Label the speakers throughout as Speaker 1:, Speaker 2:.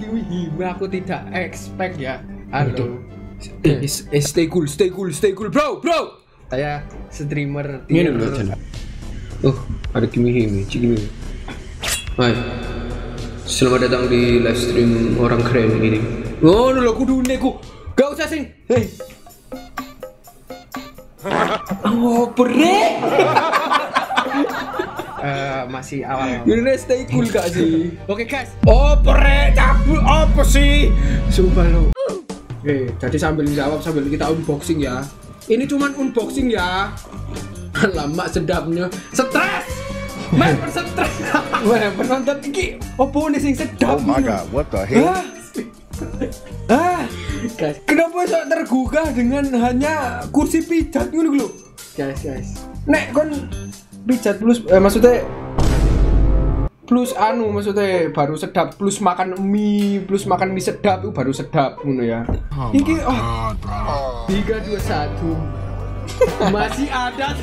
Speaker 1: Hime aku tidak expect ya. Halo. Eh, eh, stay cool, stay cool, stay cool, bro, bro. Saya streamer
Speaker 2: Ini
Speaker 1: tier-
Speaker 2: loh channel. Oh, ada Kimi Hime, Kimi. Hai. Selamat datang di live stream orang keren ini.
Speaker 1: Oh, lho kudu ku. Gak usah sing. Hei. Oh, bre. Eh, masih awal.
Speaker 2: Ini stay cool gak sih?
Speaker 1: Oke guys. Oh, bre, cabut apa sih? Sumpah lo. Eh, jadi sambil jawab sambil kita unboxing ya. Ini cuman unboxing ya. Lama sedapnya. Stres. Mas stres. Mana penonton iki opo nih sing sedap.
Speaker 3: Oh my god, what the hell?
Speaker 1: Ah, ah, guys, kenapa sok tergugah dengan hanya kursi pijat ngono lho? Guys, guys. Nek kon pijat plus eh, maksudnya plus anu maksudnya baru sedap plus makan mie plus makan mie sedap itu baru sedap ngono ya. Iki oh. Tiga dua satu masih ada.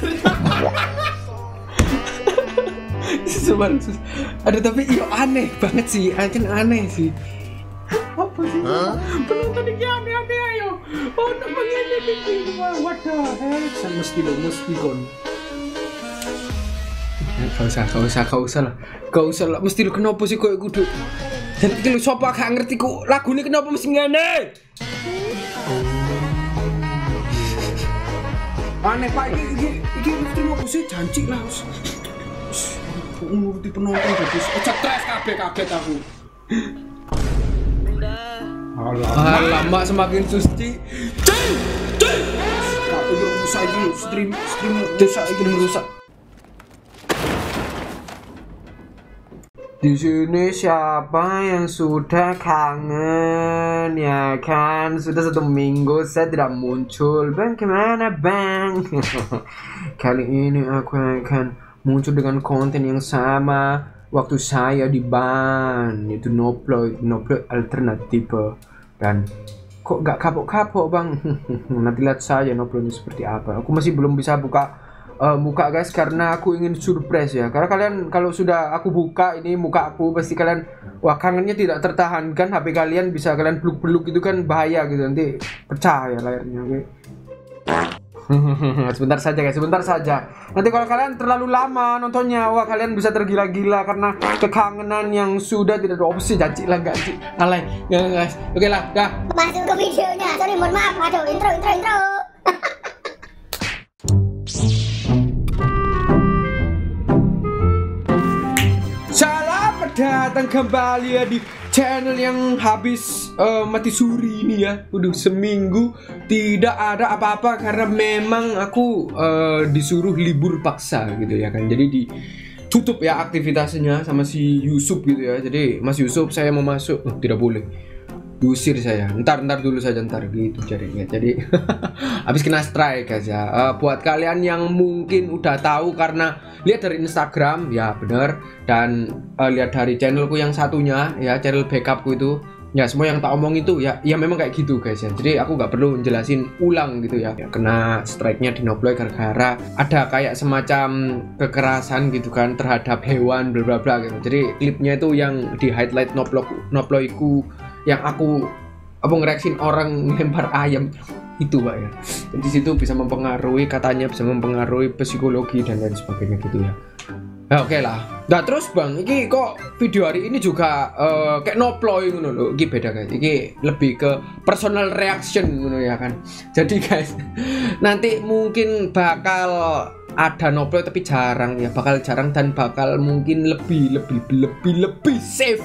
Speaker 1: Sumpah, ada tapi iyo aneh banget sih, anjing aneh sih. Apa sih? Penonton ini aneh-aneh ayo. Oh, namanya ini ini What the heck? Saya mesti lo mesti kon. Gak usah, gak usah, gak usah lah. Gak usah lah, mesti lu kenapa sih kok kudu Dan iki lu sopa gak ngerti lagu ini kenapa mesti ngene? Aneh pak, iki, iki, iki mesti mau sih? Janji lah Nguruti penonton jadi stres kabeh kaget aku. Alamak. Semakin suci. Cing! Cing! Kak, ini rusak ini stream stream rusak ini rusak Di sini siapa yang sudah kangen? Ya kan? Sudah satu minggu saya tidak muncul. Bang ke mana bang? Kali ini aku akan muncul dengan konten yang sama. Waktu saya di ban. Itu noplo noplo alternatif. Dan kok gak kapok-kapok bang? Nanti lihat saja noplo ini seperti apa. Aku masih belum bisa buka eh, muka guys karena aku ingin surprise ya. Karena kalian kalau sudah aku buka ini muka aku pasti kalian wah kangennya tidak tertahankan HP kalian bisa kalian peluk-peluk itu kan bahaya gitu. Nanti pecah ya layarnya oke? Sebentar saja guys sebentar saja. Nanti kalau kalian terlalu lama nontonnya wah kalian bisa tergila-gila karena kekangenan yang sudah tidak ada opsi. Janji lah sih. Alay guys. Oke lah dah.
Speaker 4: Masuk ke videonya. Sorry, mohon maaf. Aduh, intro, intro, intro.
Speaker 1: datang kembali ya di channel yang habis eh, mati suri ini ya. Udah seminggu tidak ada apa-apa karena memang aku eh, disuruh libur paksa gitu ya kan. Jadi ditutup ya aktivitasnya sama si Yusuf gitu ya. Jadi Mas Yusuf saya mau masuk Oh, tidak boleh. Diusir saya. Ntar ntar dulu saja ntar gitu jadinya. Jadi habis kena strike guys ya. Eh, buat kalian yang mungkin udah tahu karena lihat dari Instagram ya bener dan eh, lihat dari channelku yang satunya ya channel backupku itu ya semua yang tak omong itu ya ya memang kayak gitu guys ya jadi aku nggak perlu jelasin ulang gitu ya, Ya, kena strike-nya di Nobloy gara-gara ada kayak semacam kekerasan gitu kan terhadap hewan bla bla bla gitu jadi klipnya itu yang di highlight Nobloy Nobloyku yang aku apa ngereaksin orang lempar ayam itu pak ya di situ bisa mempengaruhi katanya bisa mempengaruhi psikologi dan lain sebagainya gitu ya Ya oke lah. Nah terus bang, ini kok video hari ini juga eh, kayak noploy ngono lho. Iki beda guys. Iki lebih ke personal reaction ngono ya kan. Jadi guys, nanti mungkin bakal ada noploy tapi jarang ya, bakal jarang dan bakal mungkin lebih lebih lebih lebih safe.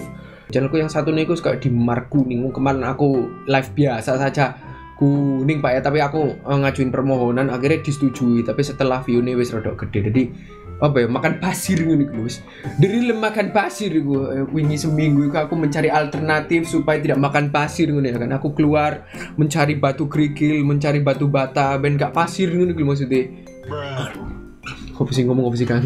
Speaker 1: Channelku yang satu nih kayak di mark kuning. Kemarin aku live biasa saja. Kuning pak ya. Tapi aku eh, ngajuin permohonan akhirnya disetujui. Tapi setelah view ini wis rodok gede. Jadi apa ya makan pasir iku wis dari lem makan pasir iku eh, wingi seminggu iku aku mencari alternatif supaya tidak makan pasir ngono ya kan. Aku keluar mencari batu kerikil mencari batu bata ben gak pasir iku maksudnya. Apa sih ngomong apa sih kan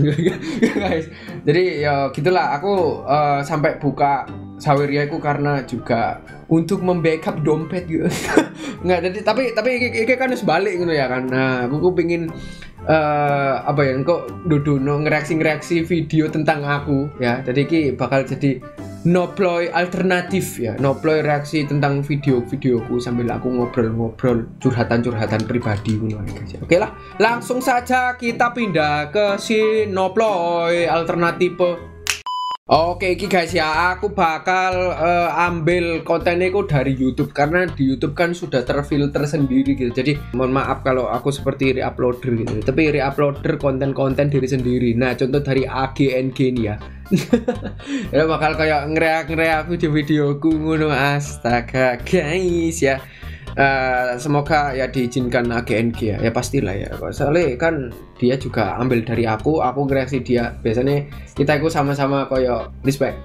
Speaker 1: guys jadi ya gitulah. Aku eh, sampai buka saweria aku karena juga untuk membackup dompet gitu nggak jadi tapi tapi iki, iki kan harus balik gitu ya nah aku, aku pengen eh apa ya kok dudu no ngereaksi ngereaksi video tentang aku ya. Jadi ki bakal jadi Noploy alternatif ya Noploy reaksi tentang video-videoku sambil aku ngobrol-ngobrol curhatan-curhatan pribadi ae, guys ya. Oke lah langsung saja kita pindah ke si Noploy alternatif Oke iki guys ya, aku bakal eh, ambil kontennya itu dari YouTube karena di YouTube kan sudah terfilter sendiri gitu. Jadi mohon maaf kalau aku seperti reuploader gitu. Tapi reuploader konten-konten diri sendiri. Nah, contoh dari AGNG ini ya. ya bakal kayak ngereak-ngereak video-videoku ngono astaga guys ya. Eh, semoga ya diizinkan AGNG ya ya pastilah ya. Soalnya kan dia juga ambil dari aku aku ngereaksi dia. Biasanya kita itu sama-sama koyo respect.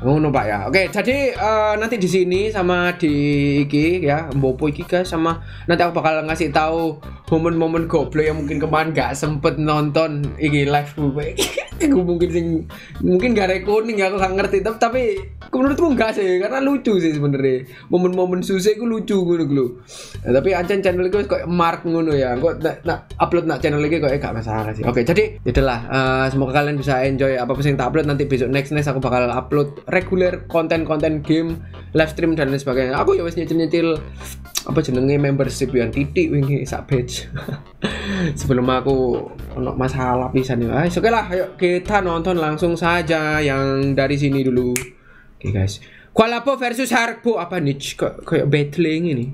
Speaker 1: Ngono pak ya? Oke jadi eh, nanti di sini sama di iki ya Mbopo iki guys sama nanti aku bakal ngasih tahu momen-momen goblok yang mungkin kemarin gak sempet nonton iki live gue mungkin sing mungkin gak rekoning aku gak ngerti. Tapi menurutku enggak sih karena lucu sih sebenarnya. Momen-momen susah itu lucu ngono gitu nah, tapi ancen channel itu kok mark ngono ya. Kok nak nak upload nak channel lagi kok gak masalah sih. Oke jadi itulah eh, semoga kalian bisa enjoy apa yang tak upload. Nanti besok next next aku bakal upload reguler konten-konten game live stream dan lain sebagainya. Aku ya wes nyicil-nyicil apa jenenge membership yang titik wingi sak batch. Sebelum aku ono masalah pisan ya. Ayo, oke lah ayo kita nonton langsung saja yang dari sini dulu Oke guys. Kuala Lumpur versus Harpo apa nih? Kok kayak battling ini.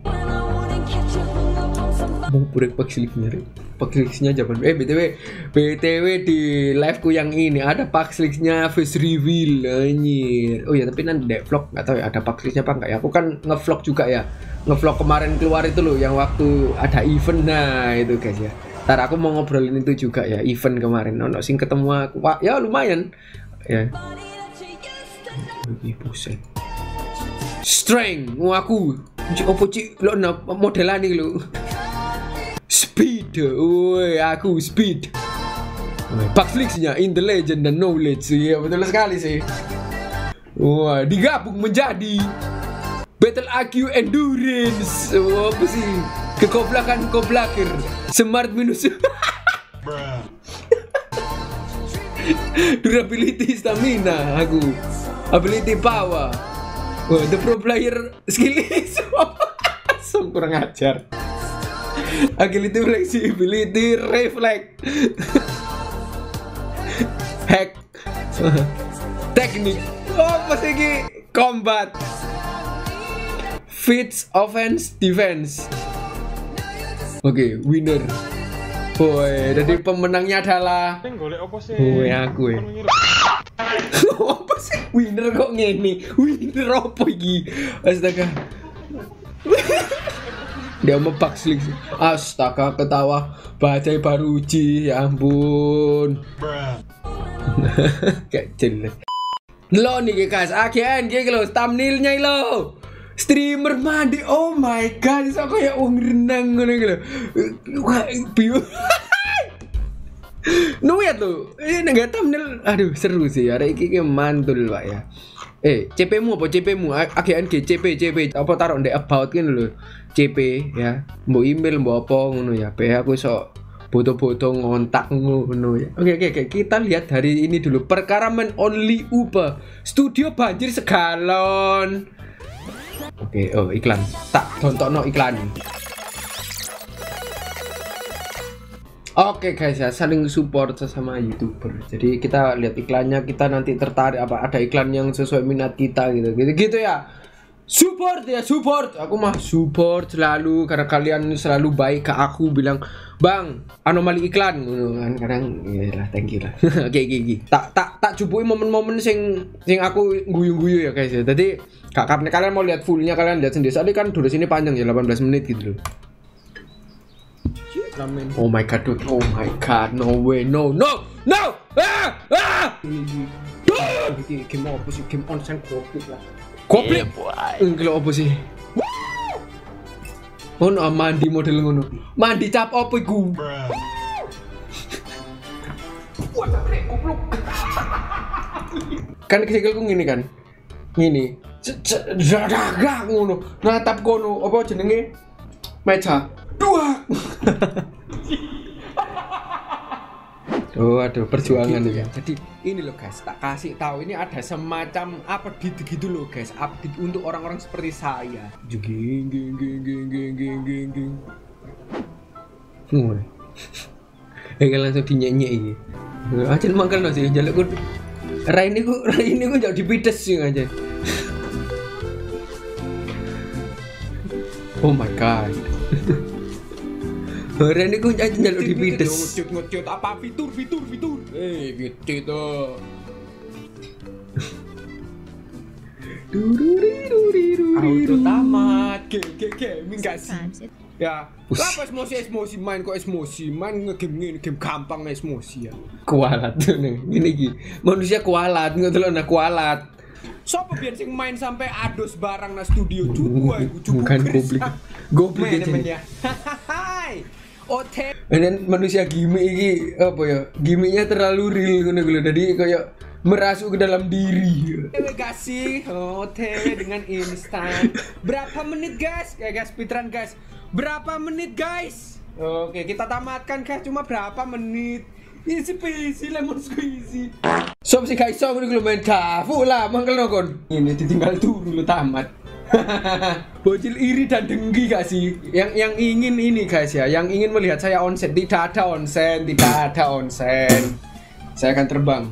Speaker 1: Mau purek paksliknya Paksliknya zaman eh BTW BTW di live ku yang ini ada paksliknya face reveal anjir. Oh ya tapi nanti dek vlog nggak tahu ya ada paksliknya apa enggak ya. Aku kan ngevlog juga ya. Ngevlog kemarin keluar itu loh yang waktu ada event nah itu guys ya. Ntar aku mau ngobrolin itu juga ya event kemarin. Ono sing ketemu aku. Wah, ya lumayan. Ya. Iki buset. Strength, wah aku. Cik opo cik lo na modelan iki lho. Speed, woi aku speed. The legend dan knowledge ya betul sekali sih. Wah, digabung menjadi Battle IQ Endurance. Wah, apa sih? Kekoblakan koblakir. Smart minus. Durability stamina aku. Ability power. Wah, the pro player skill is langsung kurang ajar. Agility, flexibility, reflect, hack, teknik. Oh, apa sih ini? Combat, fits, offense, defense. Oke, winner. Boy, jadi pemenangnya adalah
Speaker 3: Sing golek apa sih?
Speaker 1: Gue aku ya.
Speaker 3: Ngira-
Speaker 1: apa sih? Winner kok ngene? Winner apa iki? Astaga. Dia mau backslick astaga ketawa. Bajai baru uji ya ampun. Kayak jelek lo nih guys. Akhirnya lo. Thumbnailnya lo streamer mandi oh my god so kayak uang renang ngono gitu wah bio Nu ya tuh, ini nggak thumbnail, aduh seru sih, ada iki ki mantul pak ya. Eh, CP mu apa CP mu? AGNG CP CP apa taruh di about kan lho. CP ya, mau email mau apa ngono ya. Pe aku sok foto-foto ngontak ngono ya. Oke oke oke, kita lihat hari ini dulu. Perkara men only Uber. Studio banjir segalon. Oke, oh iklan. Tak no iklan. Oke guys ya saling support sesama youtuber. Jadi kita lihat iklannya kita nanti tertarik apa ada iklan yang sesuai minat kita gitu gitu gitu ya. Support ya support. Aku mah support selalu karena kalian selalu baik ke aku bilang bang anomali iklan kan kadang ya lah thank you lah. Oke oke oke. Tak tak tak cupui momen-momen sing sing aku guyu-guyu ya guys ya. Tadi kak karena kalian mau lihat fullnya kalian lihat sendiri. Soalnya kan durasi ini panjang ya 18 menit gitu loh. Oh my god, dude. Oh my god, no way, no, no, no! Ah! Ah! Ini game apa sih? Game onsen goblok lah. Goblok. Enggak apa sih? Oh, no, mandi model ngono. Mandi cap apa iku? Kan kesikilku ngini kan. Ngini. Dadah ngono. Natap kono apa jenenge? Meja. Dua. Oh, aduh perjuangan
Speaker 2: Gitu
Speaker 1: ya.
Speaker 2: Jadi ini loh guys, tak kasih tahu ini ada semacam update gitu loh guys, update untuk orang-orang seperti saya. Jeng geng geng geng geng.
Speaker 1: Ngono. Ya kan langsung dinyanyi iki. Aja mangkel no sih, jaluk ku Rai ini ku, Rai ini ku jauh dipides sih aja. Oh my god. Rai ini ku aja jaluk dipides.
Speaker 2: Ngecut ngecut apa fitur fitur fitur. Eh gitu tuh. Auto tamat, game game gaming gak sih? Ya, apa emosi emosi main kok emosi main ngegame ngene game gampang nih emosi ya.
Speaker 1: Kualat nih. Ini iki. Manusia kualat, ngono lho nah kualat.
Speaker 2: Sopo biar sing main sampai ados barang na studio cukup aku cukup
Speaker 1: Bukan goblok. Goblok aja.
Speaker 2: ya. Hai. Ote.
Speaker 1: Dan manusia gimmick iki apa ya? Gimmicknya terlalu real ngono lho. Jadi kayak merasuk ke dalam diri.
Speaker 2: Terima kasih OTW dengan instan. Berapa menit guys? Kayak guys pitran guys. Berapa menit guys? Oke kita tamatkan guys. Cuma berapa menit? Easy peasy lemon squeezy.
Speaker 1: Sob sih guys, sob ini main kafu lah, mangkel no kon.
Speaker 2: Ini ditinggal turun lu tamat.
Speaker 1: Bocil iri dan dengki gak sih?
Speaker 2: yang yang ingin ini guys ya, yang ingin melihat saya onsen tidak ada onsen, tidak ada onsen. Saya akan terbang.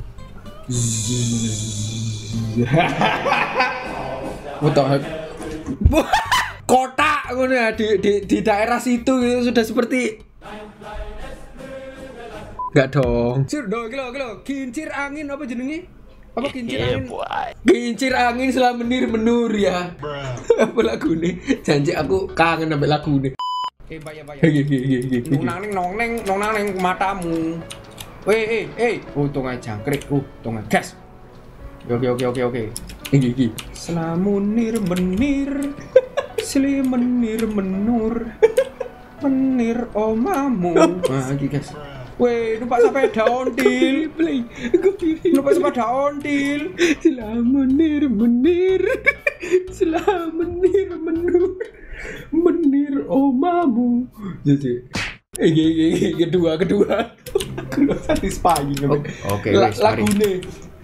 Speaker 1: What ngono ya di, di di daerah situ gitu sudah seperti Enggak dong.
Speaker 2: Sir, do kilo kilo, kincir angin apa jenenge? Apa kincir angin?
Speaker 1: Kincir angin setelah menir menur ya. apa lagu nih? Janji aku kangen sampai lagu nih.
Speaker 2: Eh bayar bayar.
Speaker 1: Gigi gigi gigi.
Speaker 2: Nong nang nong neng nong nang neng matamu. Eh eh eh, oh tongai jangkrik, oh tongai gas. Oke oke oke oke.
Speaker 1: Gigi gigi.
Speaker 2: Selamunir menir, seli menir menur, menir omamu. Nah, iki guys. Weh, numpak sepeda ontil.
Speaker 1: Play.
Speaker 2: Numpak sepeda ontil.
Speaker 1: Selam menir menir. Selam menir menur. Menir omamu. Jadi. Eh, kedua, kedua.
Speaker 2: Aku satisfying.
Speaker 1: Oke,
Speaker 2: La-
Speaker 1: wes, mari.
Speaker 2: Lagune.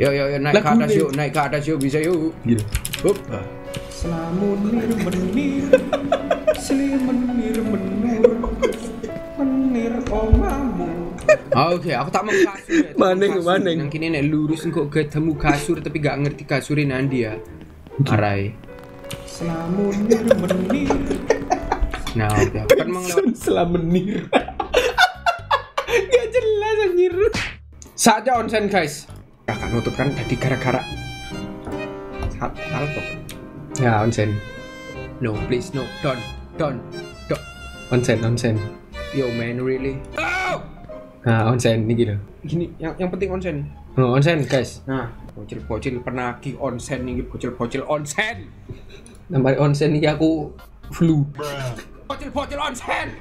Speaker 1: Yo yo yo naik ke
Speaker 2: Lagu
Speaker 1: atas yuk, naik ke atas yuk bisa yuk.
Speaker 2: Gitu. Hup. Selamunir menir, seli omamu.
Speaker 1: Oke, aku tak mau kasur ya.
Speaker 2: Maneng,
Speaker 1: kasur.
Speaker 2: maneng.
Speaker 1: Nang kini nek lurus kok ketemu kasur tapi gak ngerti kasurin nanti ya. Arai.
Speaker 2: Selamunir menir.
Speaker 1: Nah, oke. Aku kan lewat.
Speaker 2: Selamunir. Gak jelas anjir. Saatnya onsen guys. Kakak nutup kan tadi gara-gara Sal- salto.
Speaker 1: Ya, onsen. No, please no. Don't. Don't. Don't. Onsen, onsen.
Speaker 2: Yo man really. Oh!
Speaker 1: Nah, onsen ini gitu.
Speaker 2: Gini, yang yang penting onsen.
Speaker 1: Oh, onsen, guys.
Speaker 2: Nah, bocil-bocil penagih onsen nih, bocil-bocil onsen.
Speaker 1: Nampak onsen ini aku flu.
Speaker 2: Bocil-bocil onsen.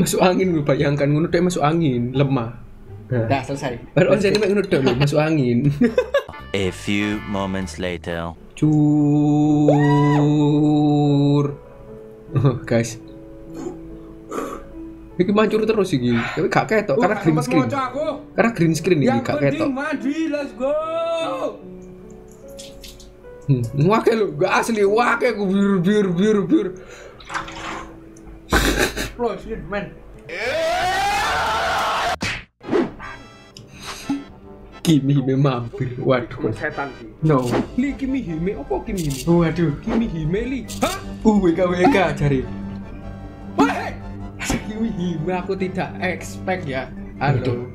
Speaker 1: Masuk angin gue bayangkan ngono deh masuk angin, lemah. Nah,
Speaker 2: Dah selesai.
Speaker 1: baru onsen ini ngono deh masuk angin.
Speaker 5: A few moments later.
Speaker 1: Cur. Oh, guys. Iki mancur terus iki. Tapi gak ketok karena
Speaker 2: Oh,
Speaker 1: green
Speaker 2: tempat
Speaker 1: screen. Karena green screen iki gak ketok.
Speaker 2: mandi, let's go.
Speaker 1: Hmm, wake lu, gak asli wake aku biur biur biur biur.
Speaker 2: Bro, shit, man.
Speaker 1: Kimi hime mampir. Waduh.
Speaker 2: Setan sih.
Speaker 1: No.
Speaker 2: Li Kimi Hime, apa Kimi Hime?
Speaker 1: Waduh.
Speaker 2: Kimi Hime li. Hah?
Speaker 1: Uh, WK WK cari.
Speaker 2: Weh! Hime aku tidak expect ya. Halo.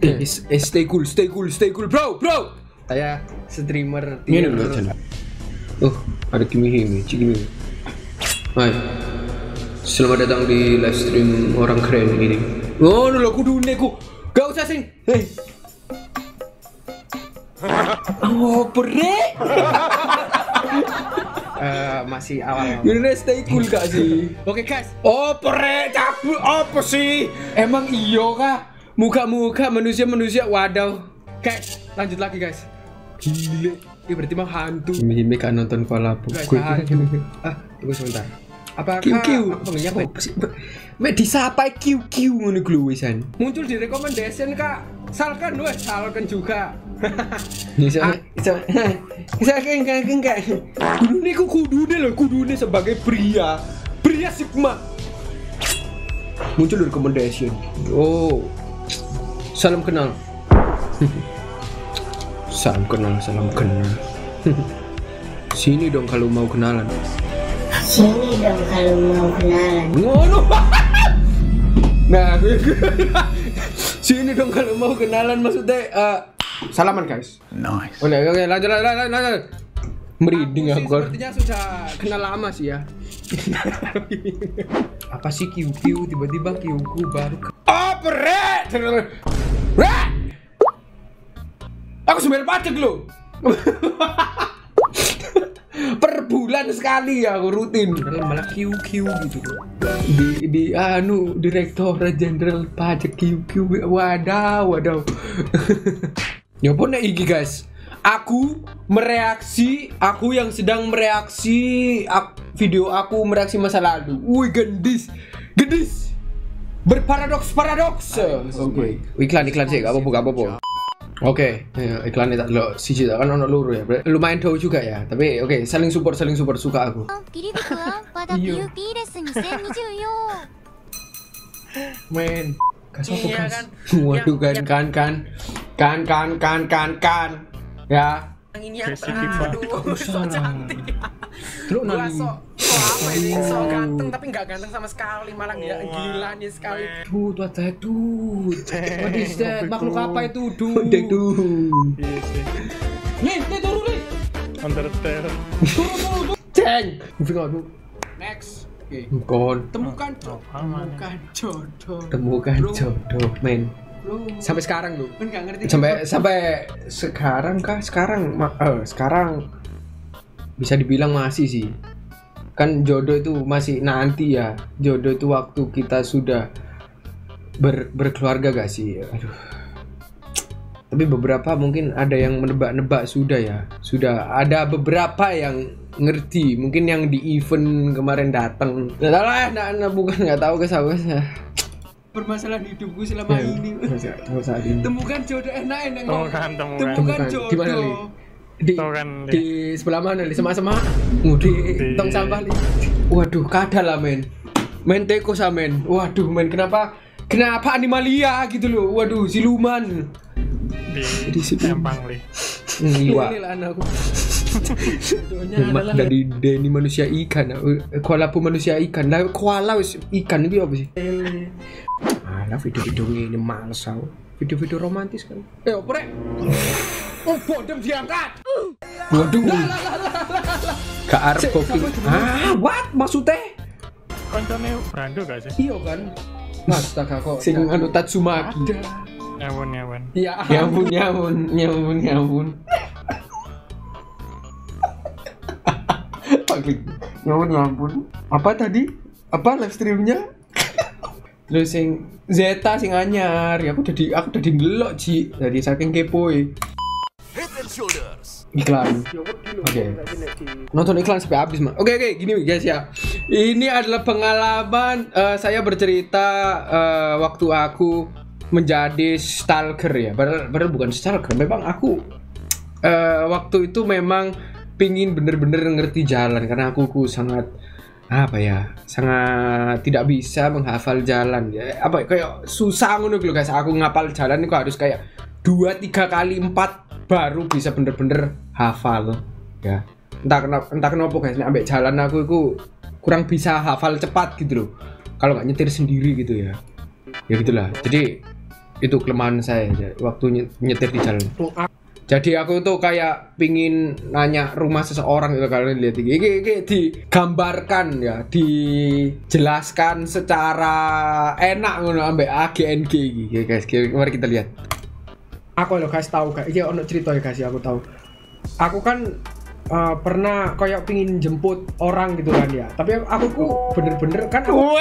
Speaker 1: Eh, eh, stay cool, stay cool, stay cool, bro, bro.
Speaker 2: Saya streamer
Speaker 1: Ini dulu aja. Oh, ada Kimi Hime, Kimi. Hai. Selamat datang di live stream orang keren ini. Oh, lu kudu ku. Gak usah sing. Hei. Oh, bre.
Speaker 2: Eh, masih awal.
Speaker 1: Ini stay cool gak sih?
Speaker 2: Oke guys,
Speaker 1: Oh, bre, cabul apa sih? Emang iyo kah? Muka-muka manusia-manusia wadaw.
Speaker 2: guys, lanjut lagi guys. Gile, ini berarti mah hantu.
Speaker 1: Hime kan nonton kepala
Speaker 2: Guys, hantu. Ah, tunggu sebentar. Apakah
Speaker 1: Kiu kiu.
Speaker 2: apa
Speaker 1: Apa sih? Mek disapa kiu kiu ngono lho wisan.
Speaker 2: muncul di recommendation kak salkan wes salkan juga
Speaker 1: Bisa bisa bisa kayak kayak kayak.
Speaker 2: kudune ku kudune loh kudune sebagai pria pria sigma
Speaker 1: Muncul di recommendation. Oh. Salam kenal. salam kenal, salam kenal. Sini dong kalau mau kenalan.
Speaker 4: Sini dong kalau mau kenalan.
Speaker 1: Ngono. nah, sini dong kalau mau kenalan maksudnya eh, salaman guys.
Speaker 6: Nice.
Speaker 1: Oke, oke, lanjut, lanjut, lanjut, lanjut. Merinding aku.
Speaker 2: sepertinya sudah kenal lama sih ya
Speaker 1: Apa sih kiu kiu tiba-tiba kiuku baru
Speaker 2: oh Re! aku sembilan pajak lo per bulan sekali ya aku rutin
Speaker 1: malah kiu gitu. Di di anu Direktorat Jenderal Pajak kiu wadaw wadaw.
Speaker 2: Ya pun iki guys. Aku mereaksi, aku yang sedang mereaksi ak- video aku mereaksi masa lalu. Wih gendis, gendis. Berparadoks paradoks. Oke.
Speaker 1: Iklan iklan sih, gak apa-apa gak apa-apa. Oke, ya, okay. iklan itu lo siji kan ono luru ya. Lumayan jauh juga ya. Tapi oke, okay. saling support saling support suka aku.
Speaker 7: Men,
Speaker 2: iya,
Speaker 1: iya, kasih aku
Speaker 2: iya, kan.
Speaker 1: Waduh kan kan kan kan kan kan kan kan ya.
Speaker 2: Yang ini yang aduh, so cantik.
Speaker 1: Terus
Speaker 2: nanti apa ini? So ganteng tapi nggak ganteng sama sekali, malah gila, gila nih sekali.
Speaker 1: Tuh, tuh ada tuh.
Speaker 2: What is that? Makhluk apa itu? Duh.
Speaker 1: Dek tuh.
Speaker 8: Iya.
Speaker 2: Nih, nih turun nih.
Speaker 8: Undertale.
Speaker 2: Turun, turun, turun.
Speaker 1: Ceng. Moving on.
Speaker 2: Next. Oke.
Speaker 1: Kon
Speaker 2: Temukan temukan jodoh.
Speaker 1: temukan jodoh, men. Sampai sekarang lu.
Speaker 2: kan nggak ngerti.
Speaker 1: Sampai sampai sekarang kah? Sekarang eh, sekarang bisa dibilang masih sih. Kan jodoh itu masih nanti ya. Jodoh itu waktu kita sudah ber, berkeluarga gak sih? Aduh. Tapi beberapa mungkin ada yang menebak-nebak sudah ya. Sudah ada beberapa yang ngerti. Mungkin yang di event kemarin datang. Nggak tahu lah, nah, nah, bukan nggak tahu ke saya.
Speaker 2: permasalahan hidupku selama ini.
Speaker 1: saat ini.
Speaker 2: Temukan jodoh enak enak
Speaker 8: Temukan, temukan.
Speaker 2: Temukan
Speaker 1: Temukan.
Speaker 2: jodoh.
Speaker 1: Di mana, Li? Di,
Speaker 8: kan,
Speaker 1: di sebelah mana li sama-sama oh, di,
Speaker 8: Di-
Speaker 1: tong sampah li waduh kadal lah men men teko sa men waduh men kenapa kenapa animalia gitu loh waduh siluman
Speaker 8: Di
Speaker 1: Di situ.
Speaker 8: Empang li.
Speaker 1: Ngiwa.
Speaker 2: Ini lah anakku. Adalah
Speaker 1: dari Denny manusia ikan eh, koala pun manusia ikan lah koala wis ikan itu apa sih. Alah video-video ini males video-video romantis kan
Speaker 2: Eh, opo rek? Oh, bodem diangkat.
Speaker 1: Waduh. Gak arep
Speaker 2: kopi.
Speaker 1: Ah, what maksudnya?
Speaker 8: Koncone Brando gak sih?
Speaker 2: Iya kan. Astaga kok.
Speaker 1: Sing anu Tatsumaki.
Speaker 8: Nyawun nyawun.
Speaker 2: Iya.
Speaker 1: Nyawun nyawun nyawun nyawun. Paklik. Nyawun nyawun. Apa tadi? Apa live streamnya? Lu sing Zeta sing anyar, ya, aku jadi aku jadi ngelok, Ji. Jadi saking kepo Head and shoulders iklan. Oke. Nonton iklan sampai habis oke oke gini guys ya. Ini adalah pengalaman eh, saya bercerita eh, waktu aku menjadi stalker ya. Padahal, bukan stalker. Memang aku eh, waktu itu memang pingin bener-bener ngerti jalan. Karena aku ku sangat apa ya sangat tidak bisa menghafal jalan ya. Apa ya, kayak susah ngono gitu guys. Aku ngapal jalan itu harus kayak dua tiga kali empat baru bisa bener-bener hafal ya. Entah kenapa entah kenapa guys. Ambek jalan aku itu kurang bisa hafal cepat gitu loh. Kalau nggak nyetir sendiri gitu ya. Ya gitulah. Jadi itu kelemahan saya ya, waktu nye- nyetir di jalan. Jadi aku tuh kayak pingin nanya rumah seseorang gitu kalian lihat ini, ini, ini digambarkan ya, dijelaskan secara enak ngono ambek AGNG ya guys. Mari kita lihat. Aku lo guys tahu guys, ini ono cerita ya guys, ya, aku tahu. Aku kan uh, pernah kayak pingin jemput orang gitu kan ya, tapi aku ku bener-bener kan. Wuh,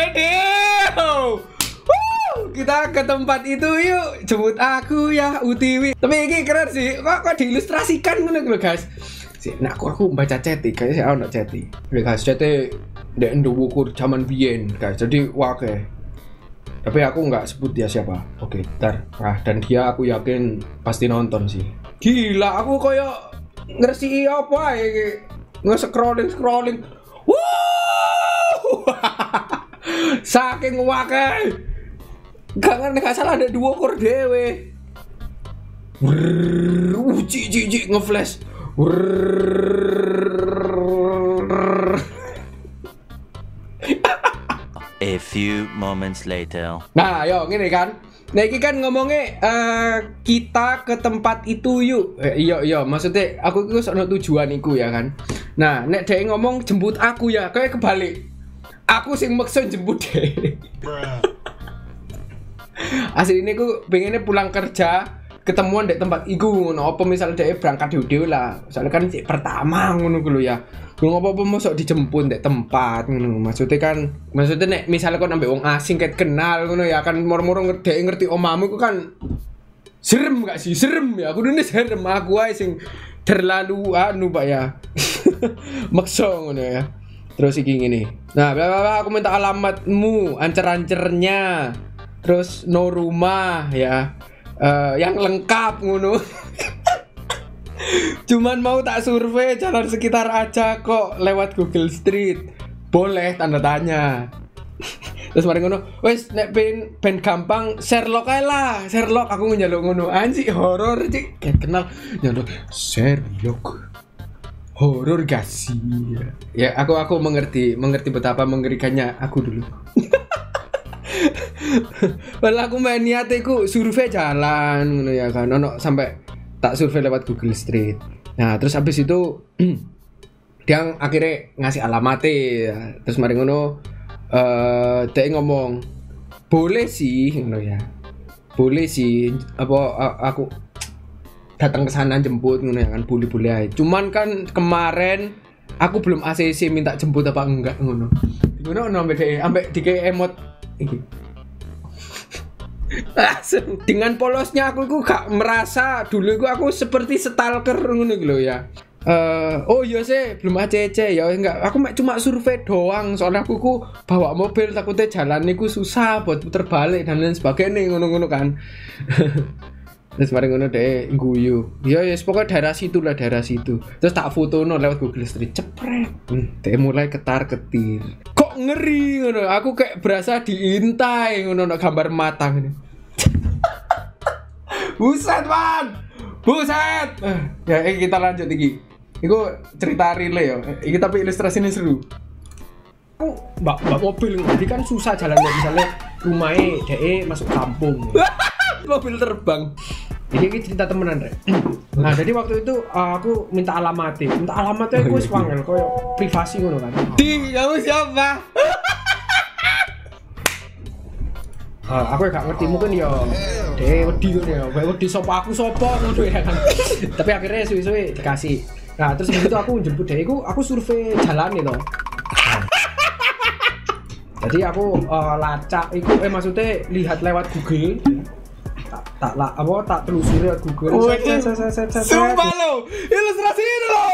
Speaker 1: kita ke tempat itu yuk. Jemput aku ya UTW tapi ini keren sih. Kok kok diilustrasikan ngono gitu guys? Si nah aku aku baca chatty kayaknya saya ono chatty Oke guys chatty dek nduwukur zaman biyen guys. Jadi wake tapi aku nggak sebut dia siapa. Oke ntar nah dan dia aku yakin pasti nonton sih. Gila aku koyo ngersi apa ya nge scrolling scrolling. Wow saking wake. Gak ngerti gak salah ada dua kor dewe uci uci uci ngeflash. Wrrr.
Speaker 5: A few moments later.
Speaker 1: Nah, yo ngene kan. Nah, iki kan ngomongnya eh, kita ke tempat itu yuk. Eh, iya iya, maksudnya aku itu sono tujuan iku ya kan. Nah, nek dhek ngomong jemput aku ya, kayak kebalik. Aku sing maksa jemput dhek. Asli ini aku pengennya pulang kerja ketemuan di tempat iku ngono apa misalnya dia berangkat dhewe lah soalnya kan cek pertama ngono ku lho ya lu apa apa mosok dijemput di tempat ngono maksudnya kan maksudnya nek misalnya kau nambah wong asing kayak kenal ngono ya kan moro-moro ngerti ngerti omamu ku kan serem gak sih? Serem ya aku dulu serem. Aku aja sing terlalu anu pak ya. Maksa ngono ya. Terus iki gini nah bla bla aku minta alamatmu ancer-ancernya. Terus no rumah ya. Eh, yang lengkap ngono cuman mau tak survei jalan sekitar aja kok lewat Google Street. Boleh tanda tanya. Terus mari ngono wes nek ben ben gampang Sherlock ae lah. Sherlock aku njaluk ngono. Anji horor cik. Kayak kenal njaluk Sherlock. Horor gak sih ya aku aku mengerti mengerti betapa mengerikannya aku dulu. Walau aku main niat iku survei jalan ngono ya kan. Ono sampai tak survei lewat Google Street. Nah, terus habis itu dia akhirnya ngasih alamatnya ya. terus mari ngono eh dia ngomong boleh sih ngono ya. Boleh sih apa aku datang ke sana jemput ngono ya kan boleh-boleh aja. Cuman kan kemarin aku belum ACC minta jemput apa enggak ngono. Ngono ono ambek ambek dike emot iki. Dengan polosnya aku ku gak merasa. Dulu ku aku seperti stalker ngono loh ya. Eh, oh iya sih belum ACC ya enggak. Aku cuma survei doang. Soalnya aku ku bawa mobil takutnya jalan niku susah buat puter balik dan lain sebagainya ngono-ngono kan. Terus mari ngono deh guyu. Ya ya pokoknya daerah situ lah daerah situ. Terus tak foto no lewat Google Street. Cepret hmm, mulai ketar ketir kok ngeri ngono. Aku kayak berasa diintai ngono no, gambar mata ini buset man buset. Eh, ya eh, kita lanjut iki. Iku cerita real ya. Iki tapi ilustrasinya seru. Aku mbak mbak mobil jadi kan susah jalan misalnya rumahnya DE masuk kampung. Mobil terbang jadi ini cerita temenan rek. Nah jadi waktu itu uh, aku minta alamatnya minta alamatnya aku wis wangel koyo privasi ngono kan. Di kamu siapa? Ah, aku gak ngerti mungkin ya deh wedi ngono ya. Wedi sapa aku sapa ngono ya kan. Tapi akhirnya suwe-suwe dikasih. Nah terus begitu aku jemput deh aku aku survei jalan itu jadi aku eh, lacak itu eh maksudnya lihat lewat Google tak lah apa tak telusuri Google set, set.
Speaker 2: Sumpah lo, ilustrasi ini lo.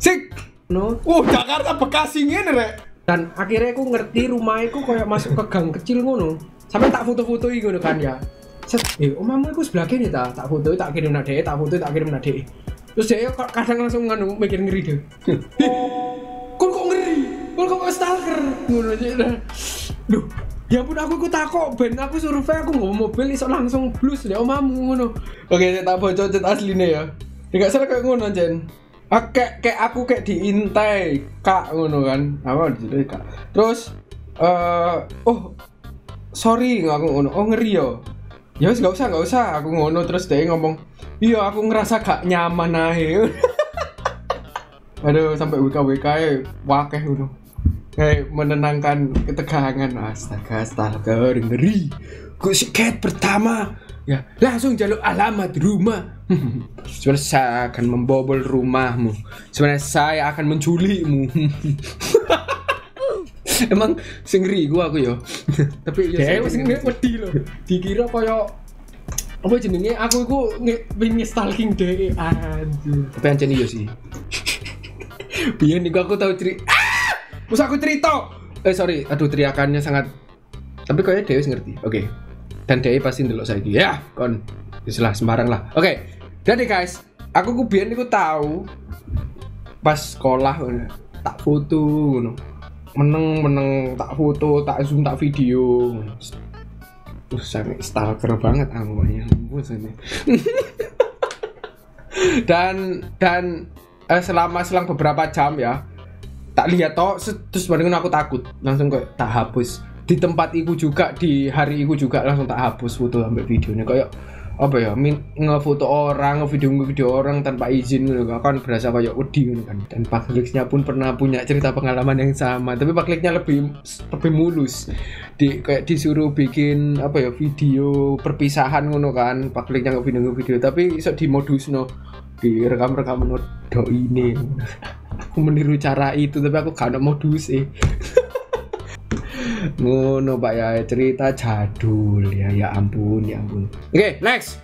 Speaker 2: Sik.
Speaker 1: no.
Speaker 2: Uh, Jakarta Bekasi ngene rek.
Speaker 1: dan akhirnya aku ngerti rumahku kayak masuk ke gang kecil ngono. Sampai tak foto-foto ngono kan ya. Set eh omamu itu sebelah kene ta? Tak foto tak kirim nade tak foto tak kirim nade terus dia kok kadang langsung nganu mikir ngeri deh. Kok kok ngeri? Kok kok stalker? Ngono aja duh ya ampun aku ku takok ben. Aku survei aku nggak mobil iso langsung blues ya omamu ngono. Oke saya tak bocor cet aslinya ya. Tidak salah kayak ngono jen. Ah, kayak aku kayak diintai kak ngono kan. Apa jadi kak? Terus eh oh sorry aku ngono. Oh ngeri yo ya wis gak usah gak usah. Aku ngono terus dia ngomong iya aku ngerasa gak nyaman aja aduh sampai WK WK ya wakeh ngono kayak menenangkan ketegangan. Astaga astaga ngeri gue siket pertama? Ya langsung jaluk alamat rumah. Sebenarnya saya akan membobol rumahmu. Sebenarnya saya akan menculikmu. Emang sengri gua aku yo. Tapi ya
Speaker 8: Dewe sing wedi lho.
Speaker 1: dikira kaya apa jenenge? Aku iku nge- pengen stalking dhewe anjir. Tapi ancen iya sih. Biyen niku aku tau cerita Terus aku cerita. Eh sorry, aduh teriakannya sangat. Tapi kayaknya Dewi ngerti. Oke. Dan Dewi pasti ndelok saya Ya, kon. Istilah sembarang lah. Oke. Jadi guys, aku ku biyen niku tahu pas sekolah tak foto ngono. Meneng meneng tak foto, tak zoom, tak video. Terus saya stalker banget aku ya ampun saya. dan dan eh, selama selang beberapa jam ya tak lihat toh terus baru aku takut. Langsung kayak tak hapus. Di tempat iku juga di hari iku juga langsung tak hapus foto sampai videonya. Kayak apa ya min ngefoto orang ngevideo ngevideo orang tanpa izin gitu kan berasa kayak wedi gitu kan. Dan Pak Felixnya pun pernah punya cerita pengalaman yang sama. Tapi Pak Felixnya lebih lebih mulus. Di kayak disuruh bikin apa ya video perpisahan ngono kan. Pak Felixnya nggak video video tapi iso di modus no direkam rekam no do ini aku meniru cara itu tapi aku gak ada modus eh ngono pak ya cerita jadul. Ya ya ampun ya ampun. Oke next.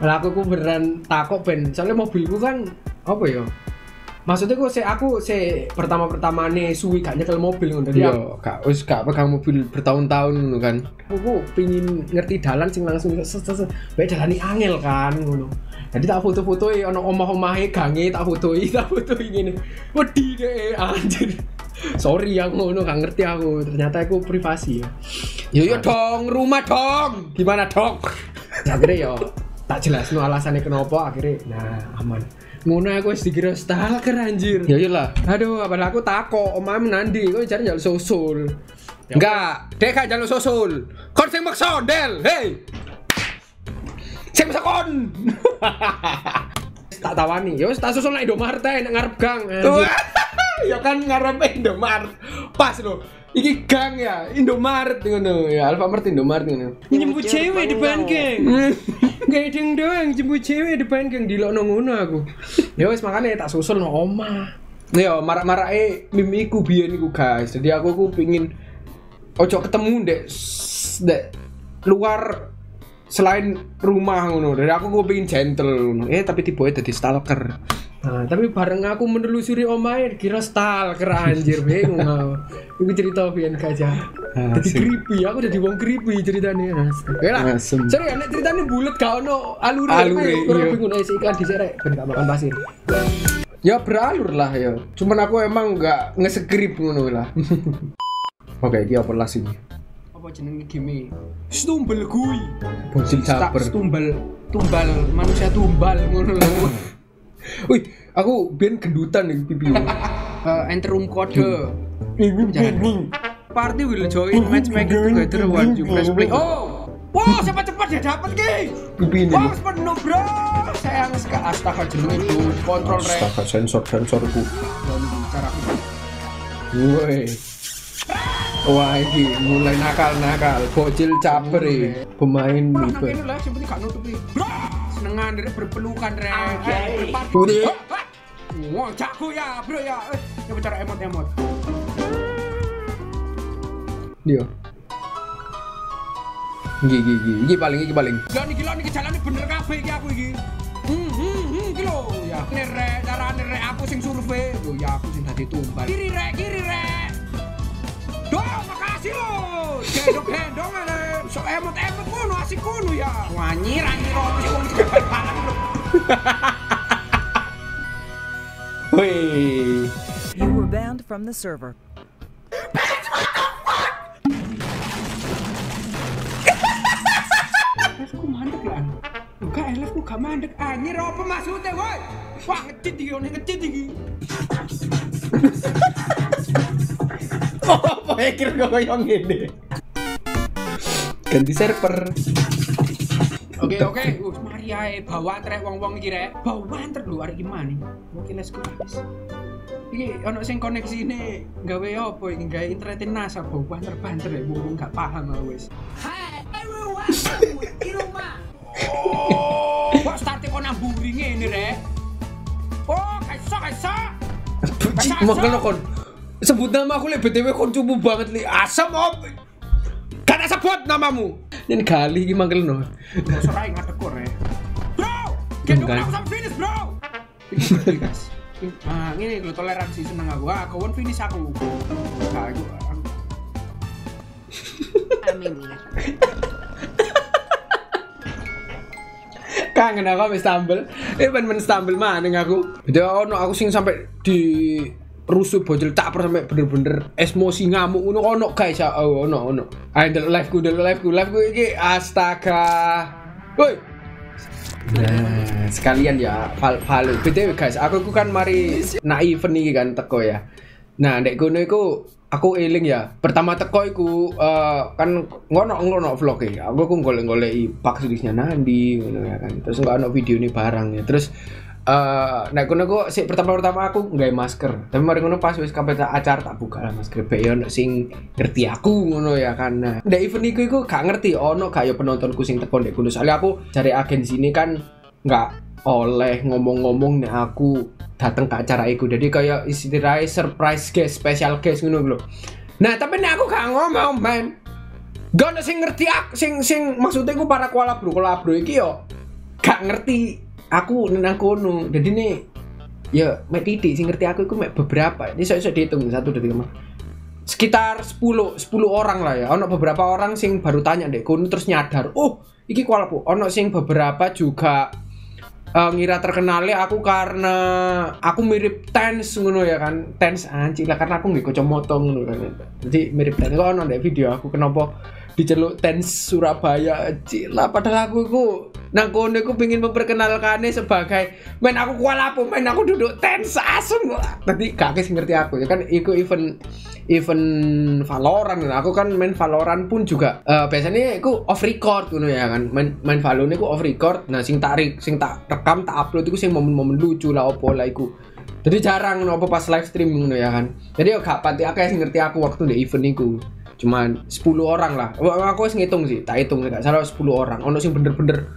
Speaker 1: Lah aku ku beneran takut ben. Soalnya mobilku kan apa ya? Maksudnya kok saya aku saya pertama pertama nih suwi gak nyekel mobil ngono.
Speaker 2: Iya,
Speaker 1: ya gak wis gak pegang mobil bertahun-tahun ngono kan. Aku ku pingin ngerti dalan sing langsung bae dalane angel kan ngono jadi tak foto-foto ono omah-omahe gange tak fotoi tak fotoi ngene. Wedi deh anjir. Sorry yang ngono gak ngerti aku. Ternyata aku privasi ya. Yo yo dong rumah dong. Gimana dong? Akhirnya yo tak jelas no alasannya kenapa akhirnya nah aman. Ngono aku wis dikira stalker anjir. Ya iyalah aduh apalagi aku takok omah menandi kok cari jalur susul? Enggak dek gak jalur susul. Kon sing maksa del. Hei sing maksa kon tak tawani. Ya wis tak susul nang Indomaret ae nang ngarep gang. Ya kan ngarep Indomaret. Pas lo iki gang ya Indomaret ngono. Ya Alfamart Indomaret ngono. Nyebut cewek depan geng ding doang jemput cewek depan geng dilokno ngono aku. Ya wis makanya tak susul no omah ya marak-marak eh mimiku biyen iku guys. Jadi aku ku pingin ojo ketemu dek dek luar selain rumah ngono dari aku gue pengen gentle ngono. Eh tapi tiba jadi stalker. Nah tapi bareng aku menelusuri omae kira stalker anjir bingung aku. Itu cerita pian aja jadi
Speaker 2: Asik.
Speaker 1: creepy aku jadi wong creepy ceritanya oke lah
Speaker 2: Asem.
Speaker 1: sorry nek ceritanya bulat gak ono alur
Speaker 2: Alure, iya.
Speaker 1: bingung nek iklan diserek ben gak makan pasir. Ya beralur lah ya. Cuman aku emang nggak nge-script ngono lah. Oke apa las ini? apa jenenge game stumbel kui
Speaker 2: Bocil caper.
Speaker 1: tumbal tumbal manusia tumbal ngono lho wih aku ben gendutan nih pipi uh, enter room kode ini party will join matchmaking together once you press play oh Wah, cepat-cepat ya dapat ki.
Speaker 2: Pipi ini.
Speaker 1: Wah, penuh bro. Sayang sekali astaga jenenge itu kontrol rek.
Speaker 2: Astaga sensor sensorku.
Speaker 1: Cara
Speaker 2: Woi. Wah ini mulai nakal-nakal, bocil caper ini. Pemain
Speaker 1: kene lah nutupi. Bro, senengan rek berpelukan. Oh, ah. Wah, jago ya, bro ya. Eh, coba cara emot-emot.
Speaker 2: Dia. Gigi gigi, gigi paling gigi paling.
Speaker 1: Lah niki lho niki jalane bener kabeh iki aku iki. Hmm, hmm, hmm, iki lho ya. Nerek, carane rek aku sing survei. Yo ya aku sing dadi tumbal. Kiri rek, kiri rek. Duh, makasih lho. Gendong-gendong ale. So emot-emot ngono asik ngono ya. Wanyir anjir ono sing wong lho.
Speaker 2: Wih.
Speaker 9: You were banned from the server.
Speaker 1: Mandek lah. Enggak, elfku gak mandek. Anjir apa maksudnya, woi? Wah, ngecit iki, ngecit iki.
Speaker 2: Kok koyo ngene? Ganti server.
Speaker 1: Oke oke, wis mari ae bawa trek wong-wong iki rek. Bawa anter lho arek gimana? Oke let's go guys. Iki ono sing koneksi ini gawe apa iki gawe internet NASA bawa anter banter ya wong gak paham aku wis. Hai everyone di rumah. Oh, kok start kok namburi ngene rek. Oh, kaiso kaiso.
Speaker 2: Makanya kon sebut nama aku le BTW kon cupu banget li asam op. Kan sebut namamu. Ini kali iki mangkel no.
Speaker 1: Sorai ngadek kok rek. Bro, gendong
Speaker 2: Enggak.
Speaker 1: aku sampai finish bro. Ini. Ah, ini lo toleransi seneng aku. Ah, kawan finish aku. Nah, aku, aku kangen aku sampe stumble eh ben men stumble maning aku jadi aku sing sampai di rusuh bocil caper sampai bener-bener emosi ngamuk ngono ono guys ya oh, ono ono ayo ndelok live ku ndelok live ku live ku iki astaga woi Nah, sekalian ya fal follow. BTW guys, aku ku kan mari nak event iki kan teko ya. Nah, ndek kono iku aku eling ya. Pertama teko iku eh, kan ngono ngono vlog e. Aku ku golek-goleki pak tulisnya nandi ngono ya kan. Terus nggak ono video ini barang ya. Terus eh nek kono ku sik pertama-pertama aku nggawe masker. Tapi mari ngono pas wis kabeh tak acar tak buka lah masker. Be yo ono sing ngerti aku ngono ya kan. Nah, ndek event iku iku gak ngerti ono gak yo penontonku sing teko ndek kono. Soalnya aku cari agen sini kan nggak oleh ngomong-ngomong nek aku datang ke acara itu jadi kayak istilahnya surprise guest special guest ngono lho nah tapi nek aku gak ngomong men gak ada sing ngerti aku sing sing maksudnya aku para kolabro kolabro iki yo gak ngerti aku nang kono. Jadi nih ya mek titik sing ngerti aku iku mek beberapa. Ini saya dihitung satu dari lima sekitar 10 10 orang lah ya. Ono beberapa orang sing baru tanya deh kono terus nyadar oh iki kolabro ono sing beberapa juga eh, ngira terkenalnya aku karena aku mirip Tens ngono ya kan? Tens anjing lah karena aku nggak kacamata ngono kan. Jadi mirip Tens. Kok ono ndek video aku kenapa diceluk Tens Surabaya lah padahal aku iku nang kono iku pengen memperkenalkannya sebagai men aku kuala apa? Men aku duduk Tens asem. Tadi gak sing ngerti aku ya. Kan iku event event Valorant aku kan main Valorant pun juga eh, biasanya aku off record ngono ya kan. Main main Valorant aku off record. Nah sing tarik sing tak rekam tak upload itu sing momen-momen lucu lah opo lah iku. Jadi jarang no apa pas live stream ngono ya kan. Jadi yo gak pati akeh ngerti aku waktu di event iku cuman 10 orang lah. Aku wis ngitung sih tak hitung gak salah 10 orang. Ono sing bener-bener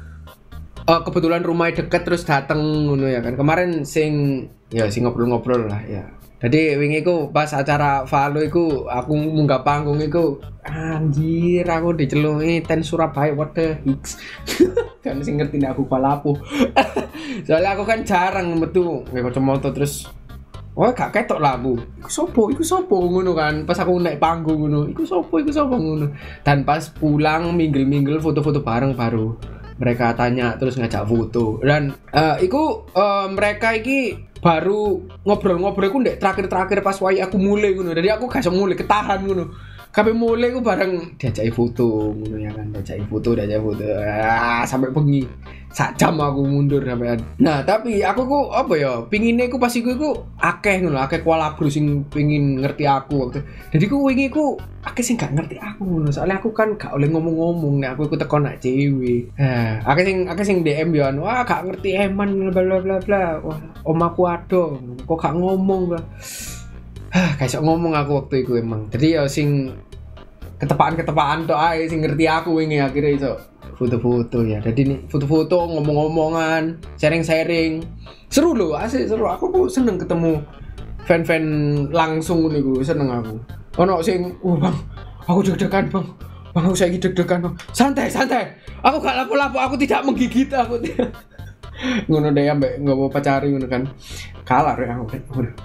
Speaker 1: eh, kebetulan rumahnya deket terus dateng ngono ya kan. Kemarin sing ya sing ngobrol-ngobrol lah ya. Jadi wingi ku pas acara Valo iku aku munggah panggung iku anjir aku diceluki ten Surabaya what the hicks kan sing ngerti aku palapu soalnya aku kan jarang metu nggak kacamata terus Wah, gak ketok lah bu. Iku sopo, iku sopo ngono kan. Pas aku naik panggung ngono, iku sopo, iku sopo ngono. Dan pas pulang minggel-minggel foto-foto bareng baru mereka tanya terus ngajak foto. Dan eh, iku eh, mereka iki baru ngobrol-ngobrol aku ndek terakhir-terakhir pas wae aku mulai ngono. Jadi aku gak iso mulai ketahan ngono. Kabeh mulai aku bareng diajaki foto ngono ya kan, diajaki foto, diajaki foto. Ah, sampai bengi. Sak jam aku mundur sampean. Nah, tapi aku ku apa ya, pingine ku pas iku iku akeh ngono, akeh kolabro sing pingin ngerti aku waktu. Jadi ku wingi ku akeh sing gak ngerti aku ngono. Soalnya aku kan gak oleh ngomong-ngomong nek aku iku teko nak cewek. Nah, akeh sing akeh sing DM yo wah gak ngerti eman bla bla bla bla. Wah, omaku ado. Kok gak ngomong lah. Hah, iso ngomong aku waktu itu emang. Jadi ya sing ketepaan-ketepaan tok ae sing ngerti aku wingi akhirnya iso foto-foto ya. Jadi nih foto-foto ngomong-ngomongan, sharing-sharing. Seru loh, asik seru. Aku kok seneng ketemu fan-fan langsung nih gue seneng aku. Ono sing, wah bang, aku deg-degan bang. Bang aku saya deg-degan bang. Santai, santai. Aku gak lapo-lapo, aku tidak menggigit aku. ngono deh ambek nggak mau pacari ngono kan. Kalah ya aku. Waduh.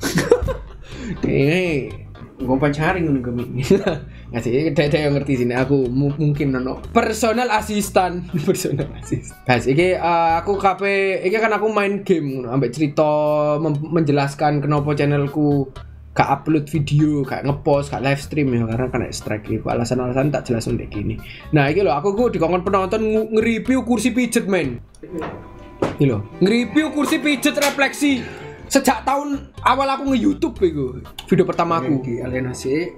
Speaker 1: Gue pacarin ngono gemi. Nggak sih, dek yang ngerti sini aku mu- mungkin nono personal assistant, personal assistant. Guys, iki eh, aku KP, iki kan aku main game ambek cerita menjelaskan kenapa channelku gak upload video, gak ngepost, gak live stream ya karena kena strike itu alasan-alasan tak jelas untuk gini. Nah, iki loh aku gue dikongkon penonton nge- nge-review kursi pijet men. Ini loh, nge-review kursi pijet refleksi sejak tahun awal aku nge-YouTube itu video pertama aku. Di alienasi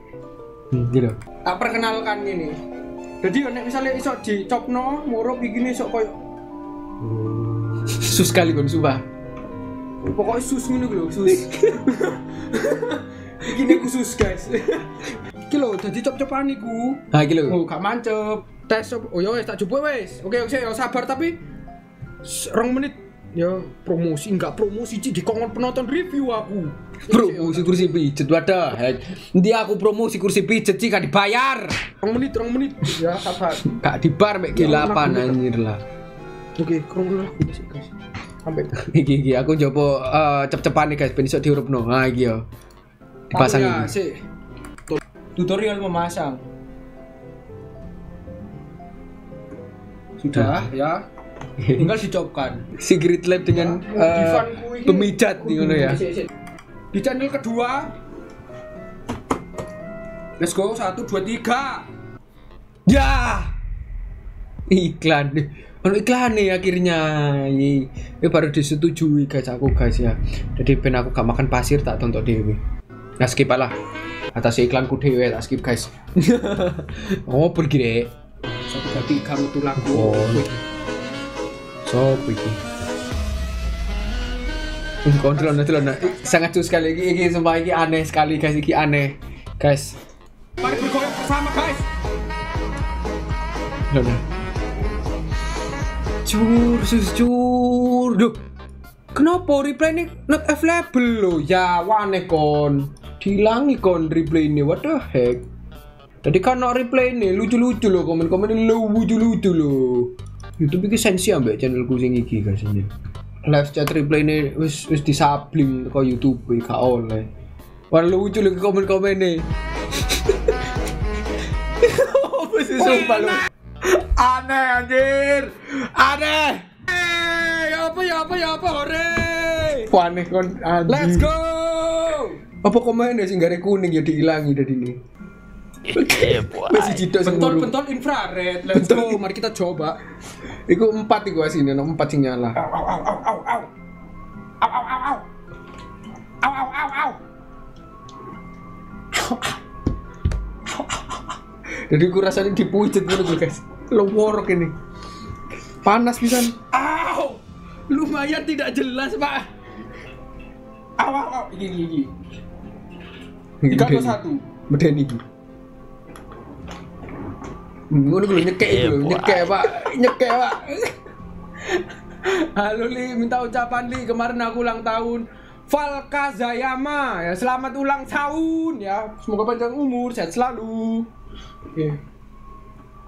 Speaker 1: hmm, gitu. Tak perkenalkan ini. Jadi nek misalnya iso dicopno moro begini iso koyo sus kali kon sumpah. Pokoknya sus ngono lho sus. Gini khusus guys. Iki lho dadi cop-copan iku ha iki lho. Oh gak mancep. Tes oh ya wes tak jupuk wes oke oke ya sabar tapi rong menit ya promosi enggak promosi Ci, dikongkon penonton review aku promosi kursi pijet wadah hek nanti aku promosi kursi pijet sih gak dibayar rong menit rong menit ya sabar gak dibar mek
Speaker 2: Ya,
Speaker 1: G8 anjir lah oke kurang lah guys
Speaker 2: sampai
Speaker 1: iki iki aku coba eh, cep-cepan nih guys ben iso diurupno. Nah iki yo. Dipasang
Speaker 2: Aku ya,
Speaker 1: iki.
Speaker 2: sih. Tu- Tutorial memasang. Sudah ya. Tinggal dicopkan.
Speaker 1: Secret lab dengan eh, pemijat nih ngono ya.
Speaker 2: Di channel kedua. Let's go satu dua tiga.
Speaker 1: Ya. Iklan. Ono iklan nih akhirnya. Ini baru disetujui guys aku guys ya. Jadi ben aku gak makan pasir tak tonton dewe. Nah skip lah. Atas iklanku dewe tak skip guys. oh pergi deh.
Speaker 2: Satu dua tiga mutu lagu.
Speaker 1: Oh.
Speaker 2: Wih,
Speaker 1: So iki. Kontrol nanti lah sangat cuy sekali ini, ini sumpah ini aneh sekali guys ini aneh guys
Speaker 2: Mari bergoyang bersama guys.
Speaker 1: Loh, loh. Cur, sus cur. Duh. Kenapa replay ini not available lo? Ya, wane kon. Dihilangi kon replay ini. What the heck? Tadi kan no replay ini lucu-lucu lo komen-komen ini lucu-lucu lo. YouTube iki sensi ambek channelku sing iki guys ini. Live chat replay ini wis wis disabling ke YouTube gak oleh. Wah lucu lho komen-komen nih. Apa sih sumpah lu? Aneh anjir. Aneh.
Speaker 2: Eh, ya apa ya apa ya apa.
Speaker 1: Wah, aneh kon anjing.
Speaker 2: Let's go.
Speaker 1: Apa komen sing gare kuning ya diilangi dari ini.
Speaker 5: Boy.
Speaker 1: Masih jidok sing
Speaker 2: Pentol
Speaker 1: buru.
Speaker 2: pentol infrared. Let's go. Mari kita coba.
Speaker 1: Iku empat iku asine, ono empat sing nyala.
Speaker 2: Au au au au au au. Au au au au. Au au au au.
Speaker 1: Jadi ku rasanya dipujet ngono lho, guys. Lowor ini. Panas pisan.
Speaker 2: Au. Lumayan tidak jelas, Pak. Au au au. Iki iki iki. Tiga dua satu.
Speaker 1: Medeni Ngono lho nyekek
Speaker 5: boy.
Speaker 1: nyekek, Pak. Nyekek, Pak. Halo Li, minta ucapan Li, kemarin aku ulang tahun. Falka Zayama ya selamat ulang tahun ya semoga panjang umur sehat selalu Oke.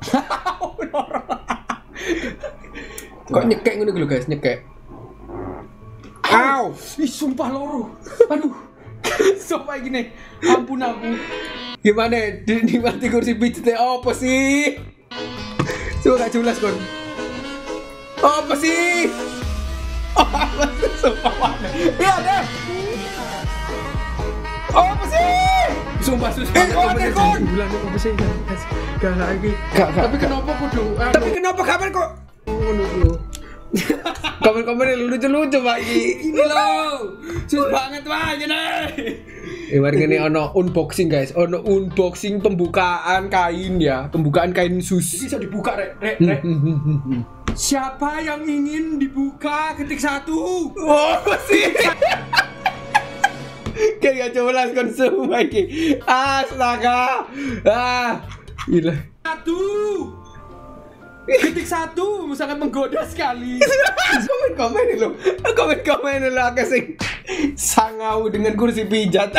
Speaker 1: kok nyekek ngono lho guys nyekek
Speaker 2: Au. Ih, sumpah loro. Aduh.
Speaker 1: Sampai gini, ampun aku. Gimana? Di nikmati kursi pijetnya apa sih? Coba gak jelas kon. Apa sih? Apa sih? Sumpah? Iya deh. Apa sih?
Speaker 2: Sumpah susah.
Speaker 1: Eh, kok aneh, Kon?
Speaker 2: Bulan apa sih? Gak lagi. Tapi kenapa kudu? anu,
Speaker 1: Tapi kenapa kapan kok?
Speaker 2: lho.
Speaker 1: Komen-komen yang lucu-lucu Pak Iki.
Speaker 2: Ini lho. Sus banget wah ngene.
Speaker 1: Eh, mari ngene ono unboxing guys, ono unboxing pembukaan kain ya, pembukaan kain
Speaker 2: Ini
Speaker 1: sus.
Speaker 2: bisa dibuka, Rek. Rek,
Speaker 1: Hmm,
Speaker 2: Rek. Siapa yang ingin dibuka ketik satu?
Speaker 1: Oh, sih. Kayak gak jelas kon semua iki. Astaga. Ah, gila.
Speaker 2: Satu. Ketik satu sangat menggoda sekali.
Speaker 1: komen komen lo, komen komen lo agak sing sangau dengan kursi pijat.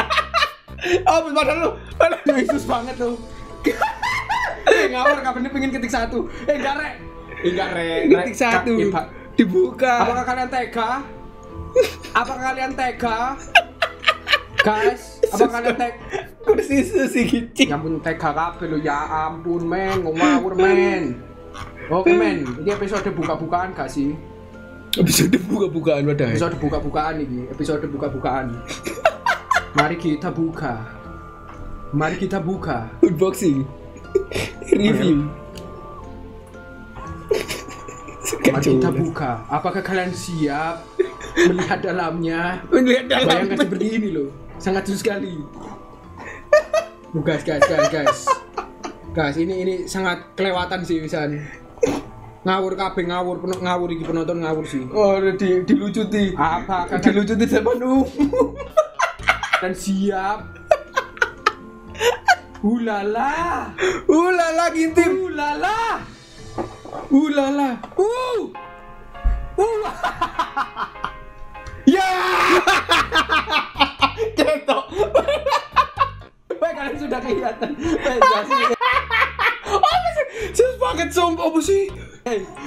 Speaker 1: oh, padahal lo, padahal
Speaker 2: Yesus banget tuh. eh ngawur kapan dia pengen ketik satu? Eh enggak rek. Eh, Enggak rek.
Speaker 1: Ketik satu
Speaker 2: eh,
Speaker 1: dibuka.
Speaker 2: Apakah kalian tega? Apakah kalian tega? Guys, apakah kalian tega?
Speaker 1: kursi susi kicik?
Speaker 2: Ya ampun tega kabeh lo ya ampun men, ngawur men. Oke men, ini episode buka-bukaan gak sih?
Speaker 1: Episode buka-bukaan wadah.
Speaker 2: Episode buka-bukaan ini, episode buka-bukaan. Mari kita buka. Mari kita buka.
Speaker 1: Unboxing. Review.
Speaker 2: Mari kita buka. Apakah kalian siap melihat dalamnya?
Speaker 1: Melihat
Speaker 2: Bayangkan
Speaker 1: dalam.
Speaker 2: seperti ini loh, sangat lucu sekali. Oh, guys, guys, guys, guys, guys, ini ini sangat kelewatan sih Wisan. Ngawur kabeh ngawur, penuh ngawur iki penonton ngawur sih.
Speaker 1: Oh, di, dilucuti.
Speaker 2: Apa kan
Speaker 1: Dilucuti depan umum.
Speaker 2: dan siap? Ulala,
Speaker 1: Ulala ngintip.
Speaker 2: ulala,
Speaker 1: Ulala.
Speaker 2: uh, uh,
Speaker 1: Ya. Cetok.
Speaker 2: Baik, kalian sudah kelihatan. Baik,
Speaker 1: banget sumpah apa sih?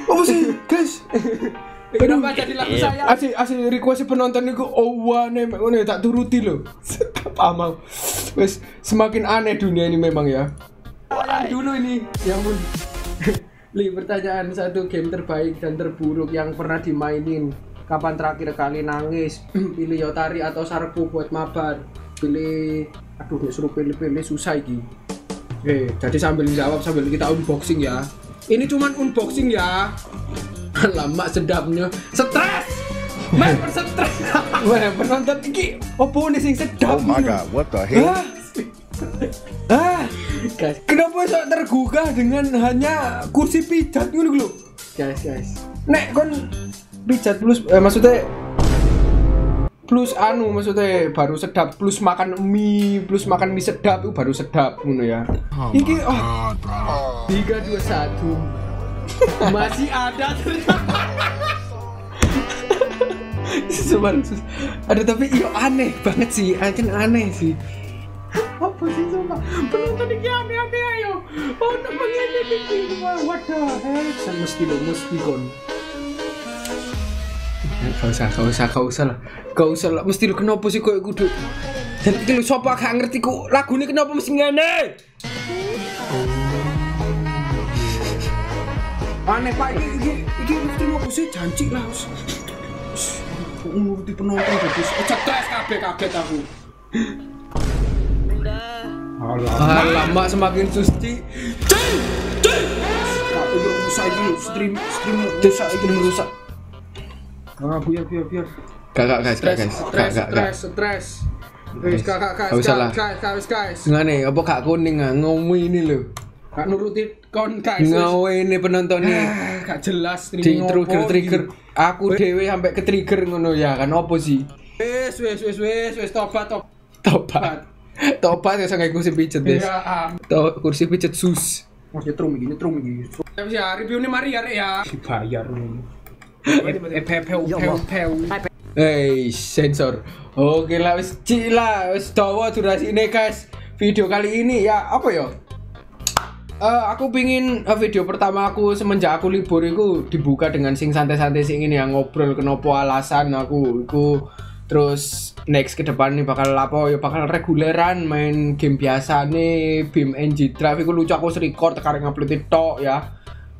Speaker 1: Apa sih, guys?
Speaker 2: Kenapa jadi lagu saya?
Speaker 1: Asli asli request penonton itu oh wah nih ngono tak turuti loh. Apa mau? Wes semakin aneh dunia ini memang ya.
Speaker 2: Yang dulu ini, yang pun. Li, pertanyaan satu game terbaik dan terburuk yang pernah dimainin. Kapan terakhir kali nangis? Pilih Yotari atau Sarku buat mabar? Pilih aduh nek suruh pilih-pilih susah iki.
Speaker 1: Oke, jadi sambil jawab sambil kita unboxing ya. Ini cuman unboxing ya.
Speaker 2: Lama sedapnya. Stres. Main stres.
Speaker 1: Wah, penonton iki opo nih sing sedap.
Speaker 10: Oh my god, what the hell?
Speaker 1: Hah? Hah?
Speaker 2: Guys,
Speaker 1: Kenapa sok tergugah dengan hanya kursi pijat ngono lho?
Speaker 2: guys, guys.
Speaker 1: Nek kon pijat plus eh, maksudnya plus anu maksudnya baru sedap plus makan mie plus makan mie sedap itu baru sedap ngono ya. Iki oh,
Speaker 2: Tiga dua satu. Masih ada ternyata.
Speaker 1: Sus- ada tapi iyo aneh banget sih, akan aneh sih.
Speaker 2: Apa sih sumpah? Penonton ini aneh-aneh ayo. Oh, begini begini. What the heck? Saya mesti lo mesti kon.
Speaker 1: Gak usah, gak usah, gak usah lah. Gak usah lah, mesti lu kenapa sih kok kudu. Dan iki lu sapa gak ngerti kok lagu ini kenapa mesti ngene? Aneh pak, iki iki iki mesti mau sih janji lah. Nguruti penonton jadi stres kabeh kaget aku. Lama semakin suci. Kak, itu rusak ini stream stream desa ini rusak.
Speaker 2: Ah, biar biar biar.
Speaker 1: Gak gak guys,
Speaker 2: Stres,
Speaker 1: guys,
Speaker 2: stres,
Speaker 1: gak gak gak.
Speaker 2: stres, stres. Guys, kak, kak, guys,
Speaker 1: Gak usah lah.
Speaker 2: guys, guys, guys.
Speaker 1: Ngene, apa gak kuning ah ngomu ini lho.
Speaker 2: Kak nuruti kon guys. wis.
Speaker 1: Ngawe ini penonton nih.
Speaker 2: Ah, Gak jelas
Speaker 1: trigger trigger.
Speaker 2: iki.
Speaker 1: Aku dewe sampai ke trigger ngono ya kan opo sih?
Speaker 2: Wes, wes, wes, wes, wes, tobat, tobat.
Speaker 1: Tobat. Tobat ya sangai kursi pijet.
Speaker 2: Ya, ah.
Speaker 1: To kursi pijet sus.
Speaker 2: Mas nyetrum iki, nyetrum iki. Tapi ya review ini mari ya, ya.
Speaker 1: Dibayar ngono.
Speaker 2: Eh.
Speaker 1: Hei, sensor. Oke lah, wis cila, wis durasi ini guys. Video kali ini ya apa ya? Eh, aku pingin eh, video pertama aku semenjak aku libur itu dibuka dengan sing santai-santai sing ini yang ngobrol kenopo alasan aku iku terus next ke depan nih bakal apa ya bakal reguleran main game biasa nih BIM NG Drive iku lucu aku record tekan ngupload tok ya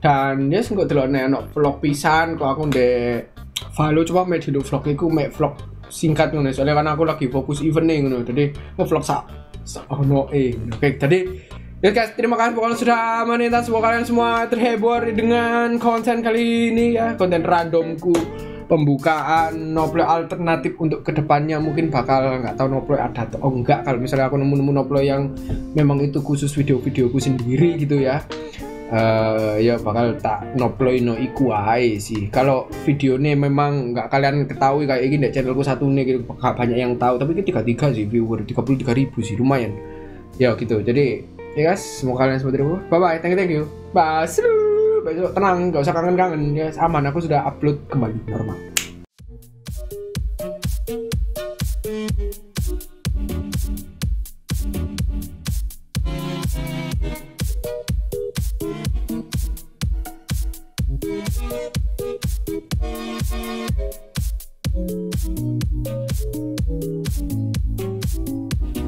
Speaker 1: dan ya nggak delok nek ono vlog pisan kok aku ndek Valo cuma mek dulu vlog iku mek vlog singkat ngono. Soalnya kan aku lagi fokus event nih jadi nge-vlog sak sak ono eh ngono. oke jadi ya guys terima kasih pokoknya sudah menonton semoga kalian semua terhibur dengan konten kali ini ya. Konten randomku pembukaan nople alternatif untuk ke depannya. Mungkin bakal nggak tahu nople ada atau enggak. Kalau misalnya aku nemu-nemu nople yang memang itu khusus video-videoku sendiri gitu ya eh ya bakal tak noploy no iku ae sih. Kalau videonya memang nggak kalian ketahui kayak gini channelku satu nih gitu banyak yang tahu. Tapi ini tiga tiga sih viewer tiga puluh tiga ribu sih lumayan. Ya gitu. Jadi ya guys semoga kalian semua terhibur. Bye bye thank you thank you. Bye besok tenang nggak usah kangen kangen ya aman aku sudah upload kembali normal
Speaker 3: Thank you.